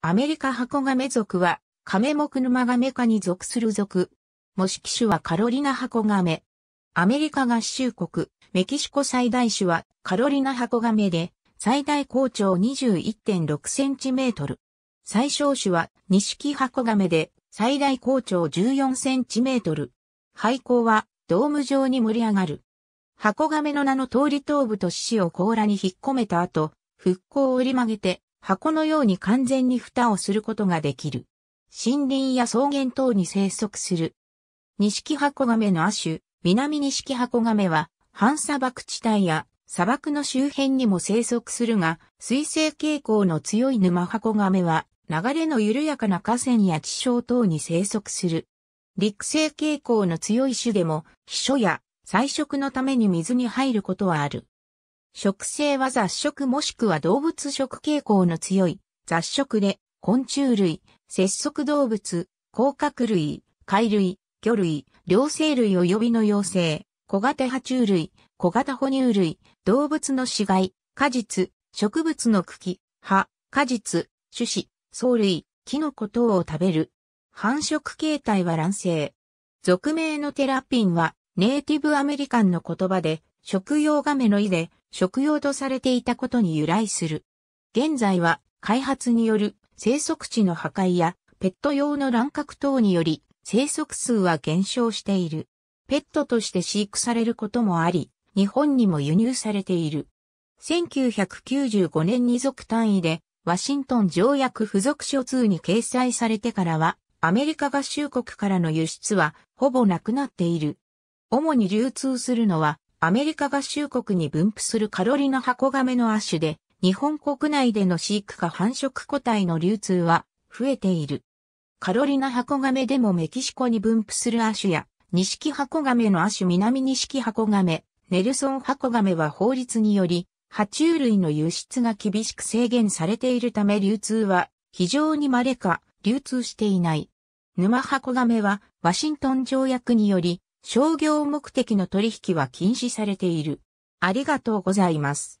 アメリカハコガメ属は、カメ目沼ガメ科に属する属。模式種はカロリナハコガメ。アメリカ合衆国、メキシコ最大種はカロリナハコガメで、最大高長21.6センチメートル。最小種は錦ハコガメで、最大高長14センチメートル。肺孔はドーム状に盛り上がる。ハコガメの名の通り頭部と獅子を甲羅に引っ込めた後、復興を折り曲げて箱のように完全に蓋をすることができる。森林や草原等に生息する。錦箱亀の亜種、南錦箱亀は、半砂漠地帯や砂漠の周辺にも生息するが、水生傾向の強い沼箱亀は、流れの緩やかな河川や地小等に生息する。陸生傾向の強い種でも、秘書や菜食のために水に入ることはある。食性は雑食もしくは動物食傾向の強い雑食で昆虫類、節足動物、甲殻類、貝類、魚類、両生類及びの幼生、小型爬虫類、小型哺乳類、動物の死骸、果実、植物の茎、葉、果実、種子、藻類、木のことを食べる。繁殖形態は卵生。俗名のテラピンはネイティブアメリカンの言葉で食用亀の胃で食用とされていたことに由来する。現在は開発による生息地の破壊やペット用の乱獲等により生息数は減少している。ペットとして飼育されることもあり、日本にも輸入されている。1995年に属単位でワシントン条約付属書2に掲載されてからは、アメリカ合衆国からの輸出はほぼなくなっている。主に流通するのはアメリカ合衆国に分布するカロリナハコガメの亜種で、日本国内での飼育か繁殖個体の流通は増えている。カロリナハコガメでもメキシコに分布する亜種や、錦ハコガメの亜種南錦ハコガメ、ネルソンハコガメは法律により、爬虫類の輸出が厳しく制限されているため流通は非常に稀か流通していない。沼ハコガメはワシントン条約により商業目的の取引は禁止されている。ありがとうございます。